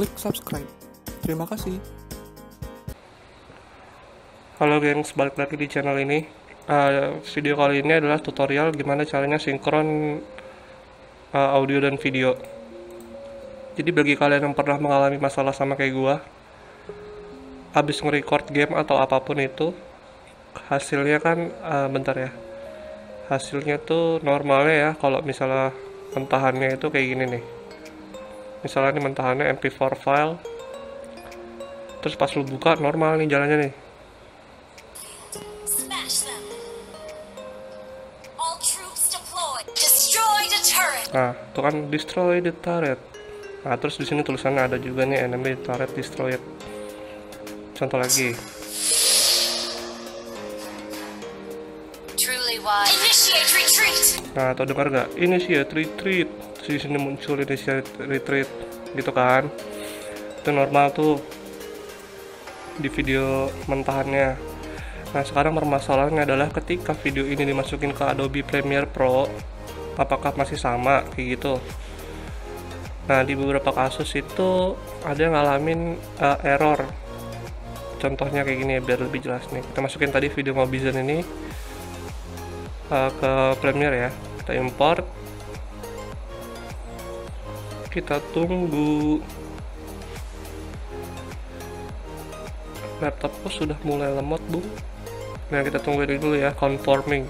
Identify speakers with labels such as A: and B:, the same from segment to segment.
A: klik subscribe. Terima kasih.
B: Halo gengs, balik lagi di channel ini. Uh, video kali ini adalah tutorial gimana caranya sinkron uh, audio dan video. Jadi bagi kalian yang pernah mengalami masalah sama kayak gua, habis nge-record game atau apa pun itu, hasilnya kan uh, bentar ya. Hasilnya tuh normalnya ya kalau misalnya mentahannya itu kayak gini nih. Misalnya ini mentahannya MP4 file. Terus pas lu buka normal nih jalannya nih. Nah, itu kan destroy the turret. Nah, terus di sini tulisannya ada juga nih enemy turret destroyed. Contoh lagi. Nah, atau dengar gak? Initiate retreat. Di sini muncul initiate retreat gitu kan. Itu normal tuh di video mentahannya. Nah, sekarang permasalahannya adalah ketika video ini dimasukin ke Adobe Premiere Pro, apakah masih sama kayak gitu? Nah, di beberapa kasus itu ada yang ngalamin uh, error. Contohnya kayak gini ya, biar lebih jelas nih. Kita masukin tadi video Mobizen ini uh, ke Premiere ya. Kita import. Kita tunggu. Laptopku sudah mulai lemot, Bung. Nah, kita tunggu dulu ya, conforming.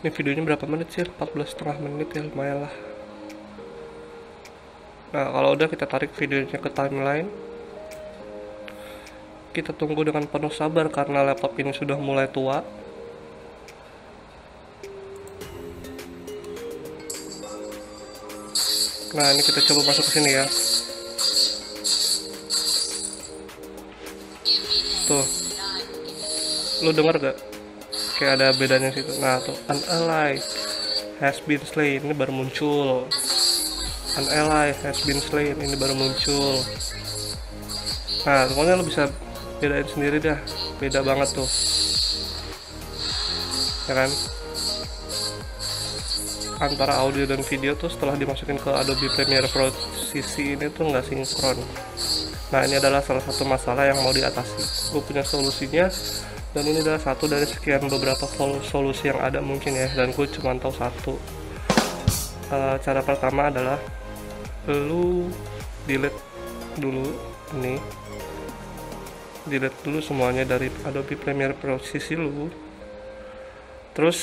B: Ini videonya berapa menit sih? 14 setengah menit ya, lumayan lah. Nah, kalau udah kita tarik videonya ke timeline. Kita tunggu dengan penuh sabar karena laptop ini sudah mulai tua. Nah, ini kita coba masuk ke sini ya. Tuh. Lu denger gak? Kayak ada bedanya situ. Nah, tuh an ally has been slain ini baru muncul. An ally has been slain ini baru muncul. Nah, pokoknya lu bisa bedain sendiri dah. Beda banget tuh. Ya kan? Antara audio dan video tuh setelah dimasukin ke Adobe Premiere Pro sisi ini tuh nggak sinkron. Nah ini adalah salah satu masalah yang mau diatasi. Gue punya solusinya dan ini adalah satu dari sekian beberapa sol- solusi yang ada mungkin ya dan gue cuma tahu satu. Uh, cara pertama adalah lu delete dulu ini delete dulu semuanya dari Adobe Premiere Pro sisi lu terus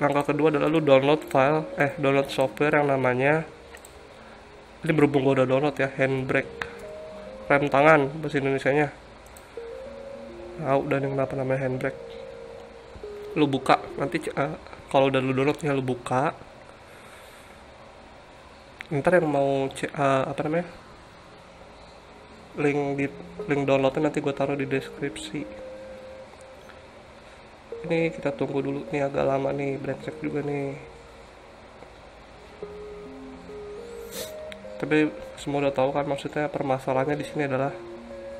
B: langkah kedua adalah lu download file eh download software yang namanya ini berhubung gue udah download ya handbrake. Rem tangan bahasa Indonesia nya tahu dan yang kenapa namanya handbrake. Lu buka nanti uh, kalau udah lu download ya lu buka. Ntar yang mau uh, apa namanya? Link di link downloadnya nanti gue taruh di deskripsi ini kita tunggu dulu nih agak lama nih brengsek juga nih. Tapi semua udah tahu kan maksudnya permasalahannya di sini adalah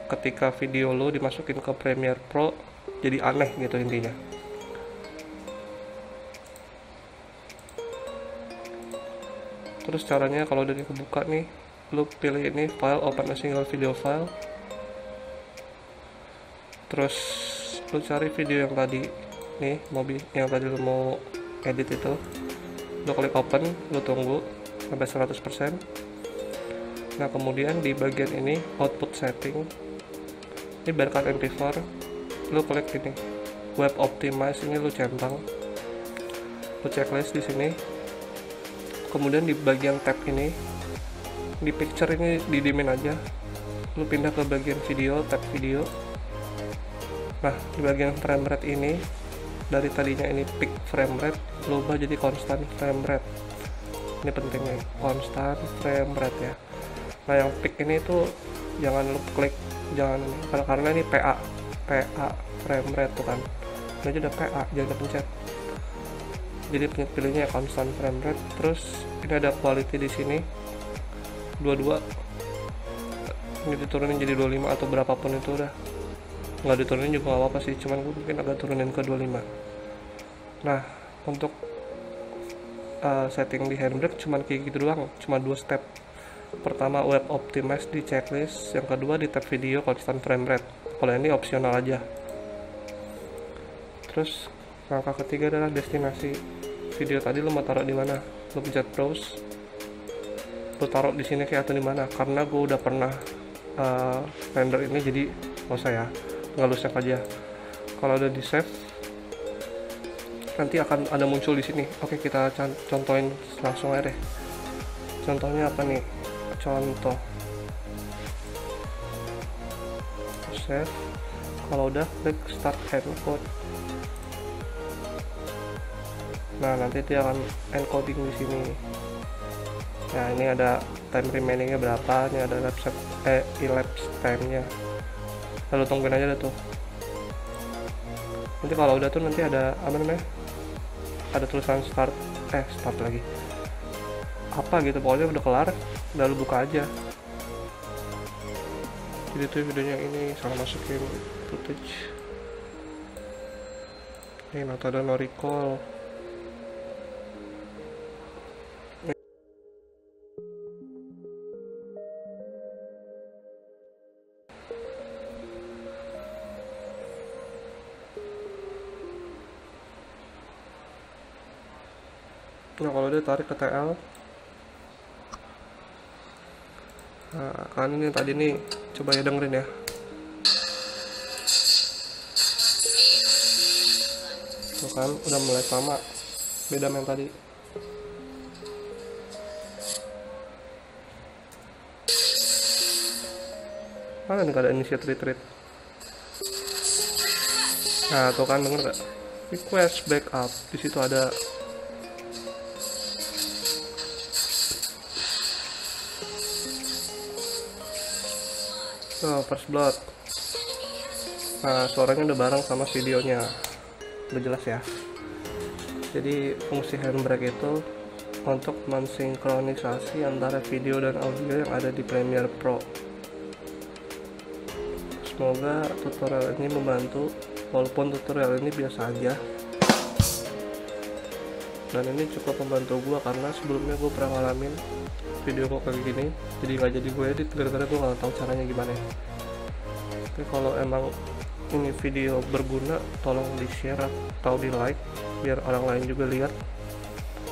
B: ketika video lo dimasukin ke Premiere Pro jadi aneh gitu intinya. Terus caranya kalau udah dibuka nih lo pilih ini file open a single video file. Terus lo cari video yang tadi nih mobil yang tadi lo mau edit itu. Lo klik open lo tunggu sampai 100% nah kemudian di bagian ini output setting. Ini biarkan mp4 lo klik ini. Web optimize ini lo centang. Lo checklist di sini. Kemudian di bagian tab ini di picture ini didimin aja. Lo pindah ke bagian video tab video. Nah di bagian frame rate ini dari tadinya ini peak frame rate lo jadi constant frame rate. Ini pentingnya constant frame rate ya. Nah yang peak ini tuh jangan lo klik jangan karena, karena ini PA PA frame rate tuh kan. Ini aja udah PA jangan pencet jadi pilihnya constant frame rate. Terus ini ada quality di sini 22 ini diturunin jadi 25 atau berapapun itu udah nggak diturunin juga nggak apa-apa sih cuman gue mungkin agak turunin ke 25 nah untuk uh, setting di handbrake cuman kayak gitu doang cuma dua step. Pertama web optimize di checklist yang kedua di tab video constant frame rate. Kalau ini opsional aja. Terus langkah ketiga adalah destinasi. Video tadi lo mau taruh di mana? Lo pencet browse. Lo taruh di sini kayak atau di mana? Karena gue udah pernah uh, render ini jadi nggak usah ya nggak lu save aja. Kalau udah di save nanti akan ada muncul di sini. Oke kita contohin langsung aja deh. Contohnya apa nih? Contoh. Save. Kalau udah klik start encode. Nah nanti dia akan encoding di sini. Nah ini ada time remainingnya berapa? Ini ada elapsed eh elapsed time nya lalu tungguin aja deh tuh. Nanti kalau udah tuh nanti ada apa namanya? Ada tulisan start eh start lagi. Apa gitu pokoknya udah kelar udah buka aja. Jadi tuh videonya ini salah masukin footage. Ini metode no recall nah kalau dia tarik ke TL. Nah kan ini tadi nih coba ya dengerin ya. Tuh kan udah mulai sama beda main tadi. Mana nih ada initiate retreat nah tuh kan denger gak request backup. Di situ ada oh, first blood. Nah suaranya udah bareng sama videonya. Udah jelas ya. Jadi fungsi handbrake itu untuk mensinkronisasi antara video dan audio yang ada di Premiere Pro. Semoga tutorial ini membantu. Walaupun tutorial ini biasa aja dan ini cukup membantu gue karena sebelumnya gue pernah ngalamin video gue kayak gini jadi nggak jadi gue edit. Gara-gara gue nggak tahu caranya gimana ya. Tapi kalau emang ini video berguna tolong di share atau di like biar orang lain juga lihat.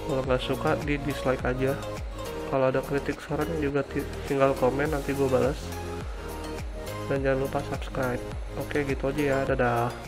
B: Kalau nggak suka di dislike aja. Kalau ada kritik saran juga tinggal komen nanti gue balas. Dan jangan lupa subscribe. Oke gitu aja ya. Dadah